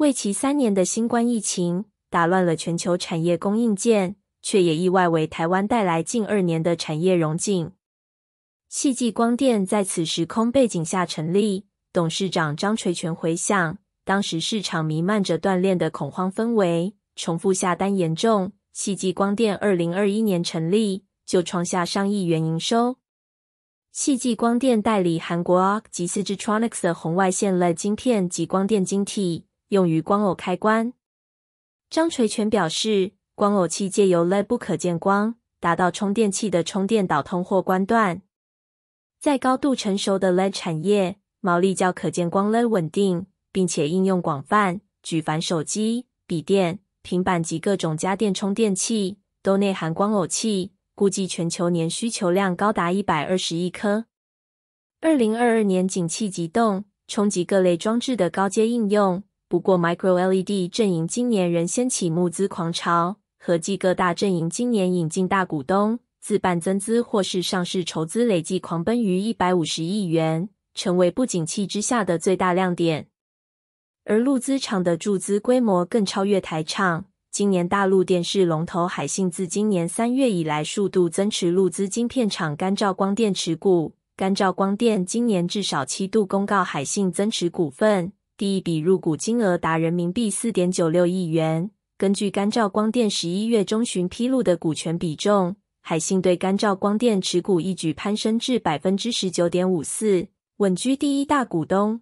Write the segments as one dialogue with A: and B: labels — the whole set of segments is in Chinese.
A: 为期三年的新冠疫情打乱了全球产业供应链，却也意外为台湾带来近二年的产业融进。细季光电在此时空背景下成立，董事长张垂全回想，当时市场弥漫着断链的恐慌氛围，重复下单严重。细季光电二零二一年成立，就创下上亿元营收。细季光电代理韩国 a r 及 c i t r o n i c s 的红外线 LED 晶片及光电晶体，用于光偶开关。张垂全表示，光偶器借由 LED 不可见光，达到充电器的充电导通或关断。在高度成熟的 LED 产业，毛利较可见光 LED 稳定，并且应用广泛，举凡手机、笔电、平板及各种家电充电器都内含光偶器。估计全球年需求量高达一百二十亿颗。二零二二年景气急动，冲击各类装置的高阶应用。不过，Micro LED 阵营今年仍掀起募资狂潮，合计各大阵营今年引进大股东、自办增资或是上市筹资，累计狂奔于一百五十亿元，成为不景气之下的最大亮点。而陆资厂的注资规模更超越台厂。今年大陆电视龙头海信自今年三月以来，数度增持陆资晶片厂干照光电持股。干照光电今年至少七度公告海信增持股份，第一笔入股金额达人民币四点九六亿元。根据干照光电十一月中旬披露的股权比重，海信对干照光电持股一举攀升至百分之十九点五四，稳居第一大股东。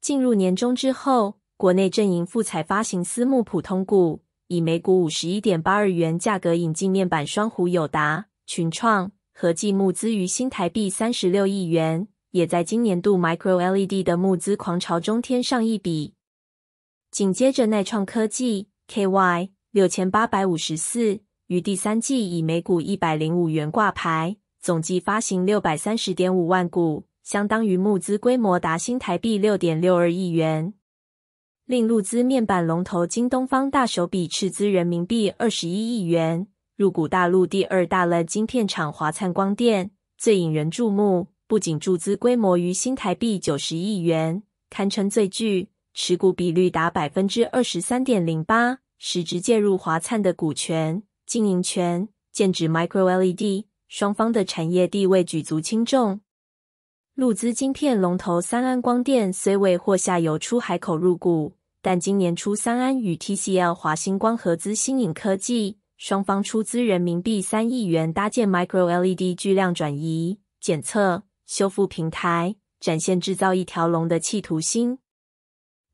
A: 进入年终之后，国内阵营复采发行私募普通股。以每股五十一点八二元价格引进面板双虎友达、群创，合计募资于新台币三十六亿元，也在今年度 Micro LED 的募资狂潮中添上一笔。紧接着，耐创科技 KY 六千八百五十四，于第三季以每股一百零五元挂牌，总计发行六百三十点五万股，相当于募资规模达新台币六点六二亿元。令入资面板龙头京东方大手笔斥资人民币二十一亿元入股大陆第二大了晶片厂华灿光电，最引人注目。不仅注资规模于新台币九十亿元，堪称最巨，持股比率达百分之二十三点零八，实质介入华灿的股权、经营权，剑指 Micro LED，双方的产业地位举足轻重。陆资晶片龙头三安光电虽未获下游出海口入股，但今年初三安与 TCL 华星光合资新颖科技双方出资人民币三亿元搭建 Micro LED 巨量转移、检测、修复平台，展现制造一条龙的企图心。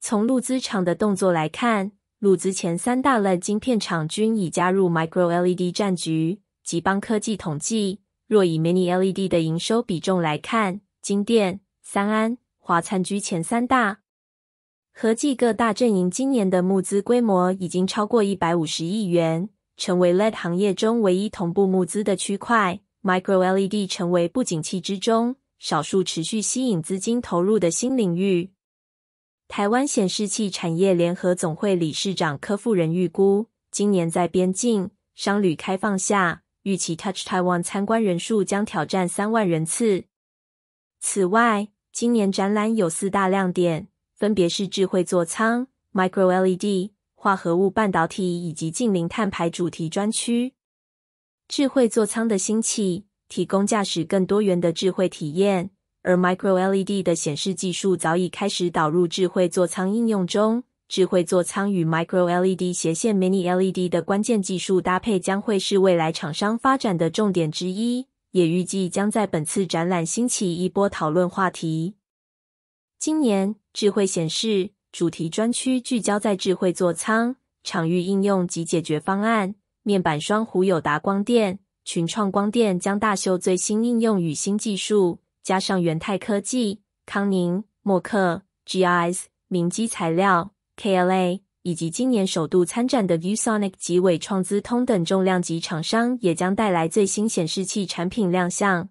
A: 从陆资厂的动作来看，陆资前三大类晶片厂均已加入 Micro LED 战局。吉邦科技统计，若以 Mini LED 的营收比重来看，金电、三安、华灿居前三大，合计各大阵营今年的募资规模已经超过一百五十亿元，成为 LED 行业中唯一同步募资的区块。Micro LED 成为不景气之中少数持续吸引资金投入的新领域。台湾显示器产业联合总会理事长柯富仁预估，今年在边境商旅开放下，预期 Touch Taiwan 参观人数将挑战三万人次。此外，今年展览有四大亮点，分别是智慧座舱、Micro LED、化合物半导体以及近零碳排主题专区。智慧座舱的兴起，提供驾驶更多元的智慧体验，而 Micro LED 的显示技术早已开始导入智慧座舱应用中。智慧座舱与 Micro LED 斜线 Mini LED 的关键技术搭配，将会是未来厂商发展的重点之一。也预计将在本次展览兴起一波讨论话题。今年智慧显示主题专区聚焦在智慧座舱、场域应用及解决方案。面板双虎有达光电、群创光电将大秀最新应用与新技术，加上元泰科技、康宁、默克、GIS、明基材料、KLA。以及今年首度参展的 ViewSonic 及伟创资通等重量级厂商，也将带来最新显示器产品亮相。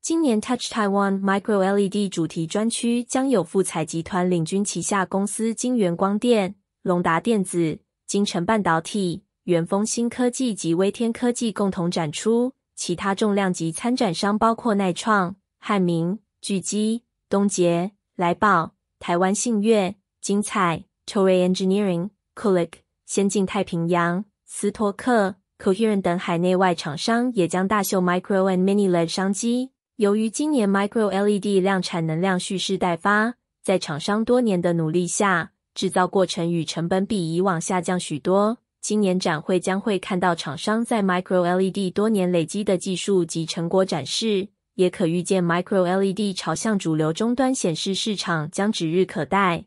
A: 今年 Touch Taiwan Micro LED 主题专区将有富彩集团领军旗下公司金源光电、龙达电子、金城半导体、元丰新科技及微天科技共同展出。其他重量级参展商包括耐创、汉明、巨基、东杰、来宝、台湾信越、精彩。Tory Engineering、Kulik、先进太平洋、斯托克、Coherent 等海内外厂商也将大秀 Micro and Mini LED 商机。由于今年 Micro LED 量产能量蓄势待发，在厂商多年的努力下，制造过程与成本比以往下降许多。今年展会将会看到厂商在 Micro LED 多年累积的技术及成果展示，也可预见 Micro LED 朝向主流终端显示市场将指日可待。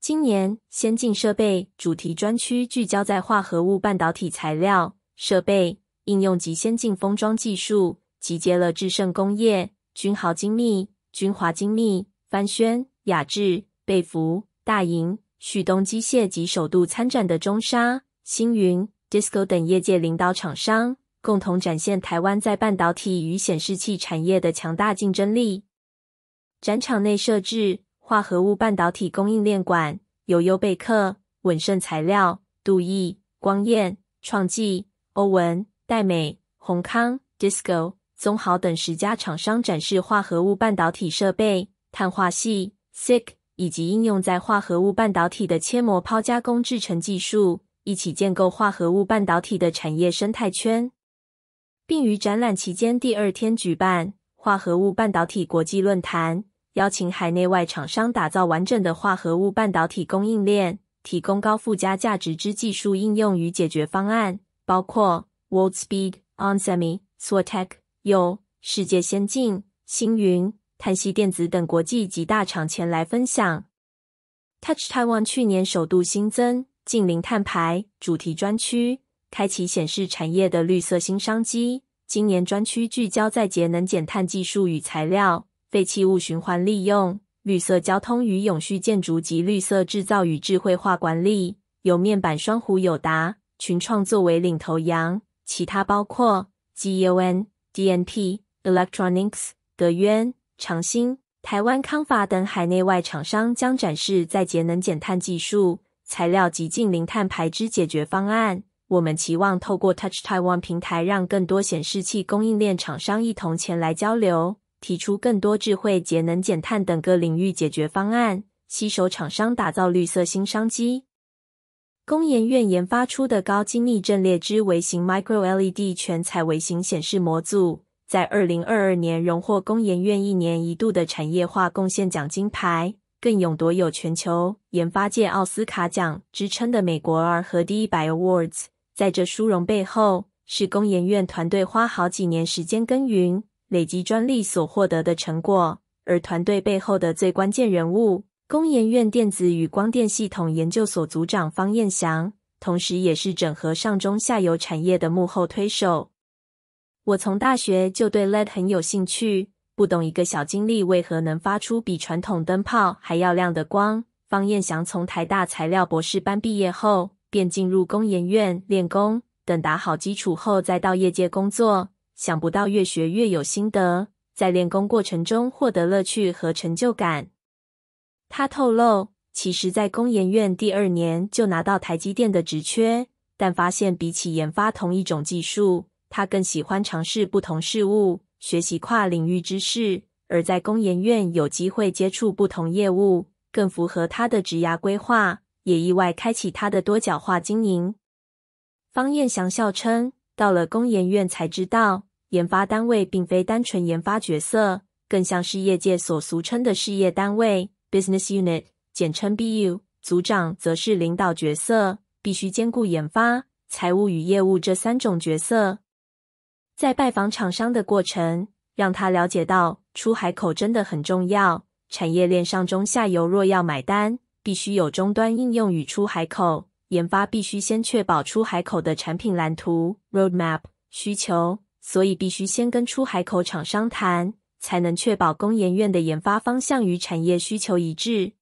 A: 今年先进设备主题专区聚焦在化合物半导体材料、设备、应用及先进封装技术，集结了智胜工业、君豪精密、君华精密、帆轩、雅致、贝福。大银、旭东机械及首度参展的中沙、星云、Disco 等业界领导厂商，共同展现台湾在半导体与显示器产业的强大竞争力。展场内设置化合物半导体供应链馆，由优贝克、稳盛材料、杜毅、光彦、创技、欧文、戴美、宏康、Disco、宗豪等十家厂商展示化合物半导体设备、碳化系、SiC。以及应用在化合物半导体的切膜抛加工制成技术，一起建构化合物半导体的产业生态圈，并于展览期间第二天举办化合物半导体国际论坛，邀请海内外厂商打造完整的化合物半导体供应链，提供高附加价值之技术应用与解决方案，包括 Worldspeed、onsemi、Swatech、有世界先进、星云。碳系电子等国际级大厂前来分享。Touch Taiwan 去年首度新增近零碳排主题专区，开启显示产业的绿色新商机。今年专区聚焦在节能减碳技术与材料、废弃物循环利用、绿色交通与永续建筑及绿色制造与智慧化管理。由面板双虎友达、群创作为领头羊，其他包括 GON、DNP、Electronics、德渊。长兴、台湾康法等海内外厂商将展示在节能减碳技术、材料及近零碳排之解决方案。我们期望透过 Touch Taiwan 平台，让更多显示器供应链厂商一同前来交流，提出更多智慧节能减碳等各领域解决方案，携手厂商打造绿色新商机。工研院研发出的高精密阵列之微型 Micro LED 全彩微型显示模组。在二零二二年荣获工研院一年一度的产业化贡献奖金牌，更勇夺有全球研发界奥斯卡奖之称的美国儿和第一百 Awards。在这殊荣背后，是工研院团队花好几年时间耕耘、累积专利所获得的成果。而团队背后的最关键人物，工研院电子与光电系统研究所组长方彦祥，同时也是整合上中下游产业的幕后推手。我从大学就对 LED 很有兴趣，不懂一个小晶粒为何能发出比传统灯泡还要亮的光。方彦祥从台大材料博士班毕业后，便进入工研院练功，等打好基础后，再到业界工作。想不到越学越有心得，在练功过程中获得乐趣和成就感。他透露，其实，在工研院第二年就拿到台积电的职缺，但发现比起研发同一种技术。他更喜欢尝试不同事物，学习跨领域知识，而在工研院有机会接触不同业务，更符合他的职涯规划，也意外开启他的多角化经营。方彦祥笑称，到了工研院才知道，研发单位并非单纯研发角色，更像是业界所俗称的事业单位 （business unit），简称 BU。组长则是领导角色，必须兼顾研发、财务与业务这三种角色。在拜访厂商的过程，让他了解到出海口真的很重要。产业链上中下游若要买单，必须有终端应用与出海口研发，必须先确保出海口的产品蓝图 （roadmap） 需求，所以必须先跟出海口厂商谈，才能确保工研院的研发方向与产业需求一致。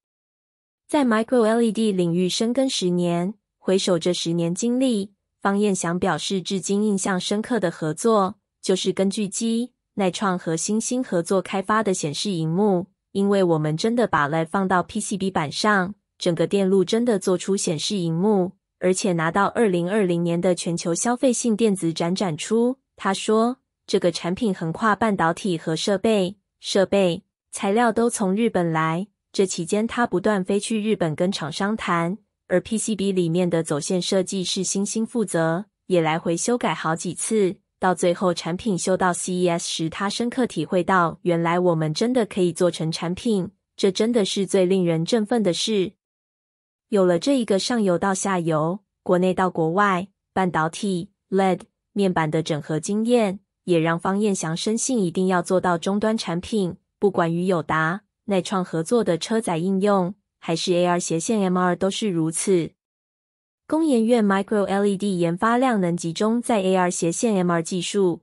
A: 在 Micro LED 领域深耕十年，回首这十年经历。方彦祥表示，至今印象深刻的合作就是根据机耐创和星星合作开发的显示荧幕，因为我们真的把 LED 放到 PCB 板上，整个电路真的做出显示荧幕，而且拿到二零二零年的全球消费性电子展展出。他说，这个产品横跨半导体和设备，设备材料都从日本来，这期间，他不断飞去日本跟厂商谈，而 PCB 里面的走线设计是星星负责，也来回修改好几次。到最后产品修到 CES 时，他深刻体会到，原来我们真的可以做成产品，这真的是最令人振奋的事。有了这一个上游到下游、国内到国外半导体 LED 面板的整合经验，也让方彦祥深信一定要做到终端产品。不管与友达、耐创合作的车载应用，还是 AR 斜线 MR，都是如此。工研院 Micro LED 研发量能集中在 AR 斜线 MR 技术，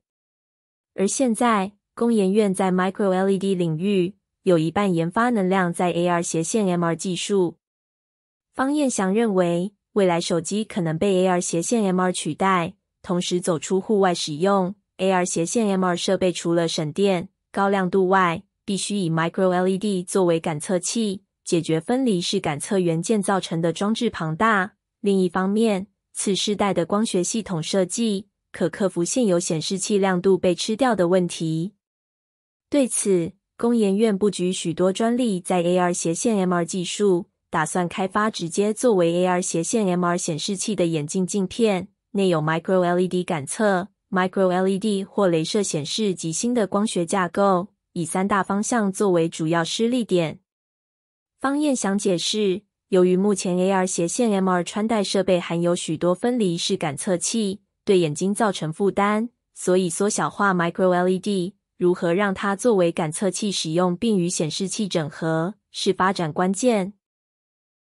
A: 而现在工研院在 Micro LED 领域有一半研发能量在 AR 斜线 MR 技术。方彦祥认为，未来手机可能被 AR 斜线 MR 取代，同时走出户外使用。AR 斜线 MR 设备除了省电、高亮度外，必须以 Micro LED 作为感测器，解决分离式感测元件造成的装置庞大。另一方面，次世代的光学系统设计可克服现有显示器亮度被吃掉的问题。对此，工研院布局许多专利在 AR 斜线 MR 技术。打算开发直接作为 AR 斜线 MR 显示器的眼镜镜片，内有 Micro LED 感测、Micro LED 或镭射显示及新的光学架构，以三大方向作为主要施力点。方彦祥解释，由于目前 AR 斜线 MR 穿戴设备含有许多分离式感测器，对眼睛造成负担，所以缩小化 Micro LED，如何让它作为感测器使用，并与显示器整合，是发展关键。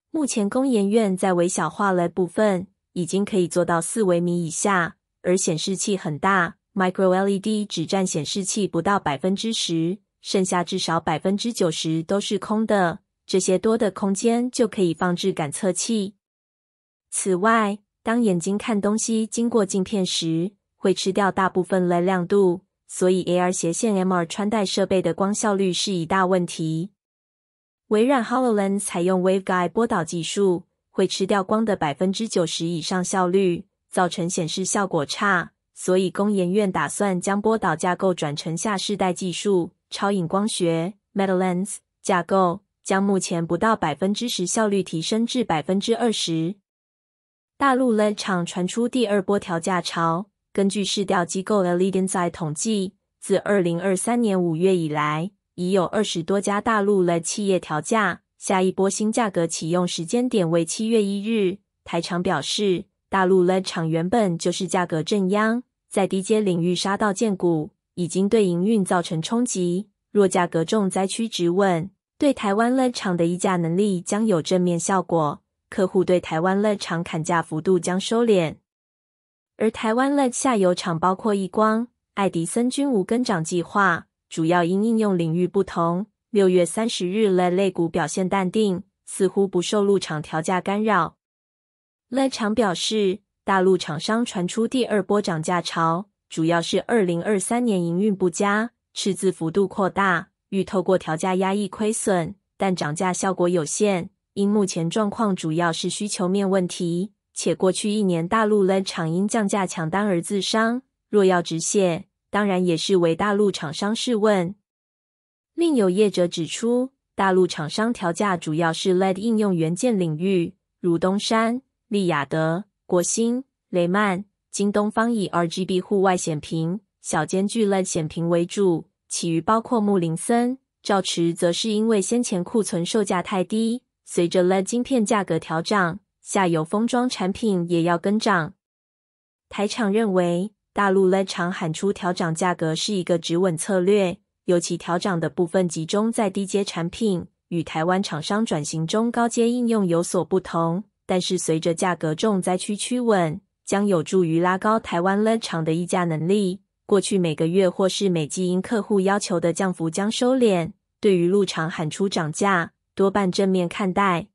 A: 目前工研院在微小化了部分，已经可以做到四微米以下，而显示器很大，Micro LED 只占显示器不到百分之十，剩下至少百分之九十都是空的。这些多的空间就可以放置感测器。此外，当眼睛看东西经过镜片时，会吃掉大部分的亮度，所以 AR 斜线 MR 穿戴设备的光效率是一大问题。微软 Hololens 采用 Waveguide 波导技术，会吃掉光的百分之九十以上效率，造成显示效果差。所以工研院打算将波导架构转成下世代技术超影光学 Metalens 架构，将目前不到百分之十效率提升至百分之二十。大陆 LED 厂传出第二波调价潮，根据市调机构 Leadinsight 统计，自二零二三年五月以来。已有二十多家大陆的企业调价，下一波新价格启用时间点为七月一日。台厂表示，大陆的厂原本就是价格正央，在低阶领域杀到见骨，已经对营运造成冲击。若价格重灾区止稳，对台湾乐厂的议价能力将有正面效果，客户对台湾乐厂砍价幅度将收敛。而台湾乐下游厂包括易光、爱迪生均无跟涨计划。主要因应用领域不同，六月三十日，LED 类股表现淡定，似乎不受入场调价干扰。LED 厂表示，大陆厂商传出第二波涨价潮，主要是二零二三年营运不佳，赤字幅度扩大，欲透过调价压抑亏损，但涨价效果有限。因目前状况主要是需求面问题，且过去一年大陆 LED 厂因降价抢单而自伤，若要止血。当然也是为大陆厂商试问。另有业者指出，大陆厂商调价主要是 LED 应用元件领域，如东山、利雅得、国兴、雷曼、京东方以 RGB 户外显屏、小间距 LED 显屏为主，其余包括木林森、兆驰，则是因为先前库存售价太低，随着 LED 晶片价格调涨，下游封装产品也要跟涨。台厂认为。大陆 LED 厂喊出调涨价格是一个止稳策略，尤其调涨的部分集中在低阶产品，与台湾厂商转型中高阶应用有所不同。但是随着价格重灾区趋稳，将有助于拉高台湾 LED 厂的议价能力。过去每个月或是每季因客户要求的降幅将收敛，对于入场喊出涨价，多半正面看待。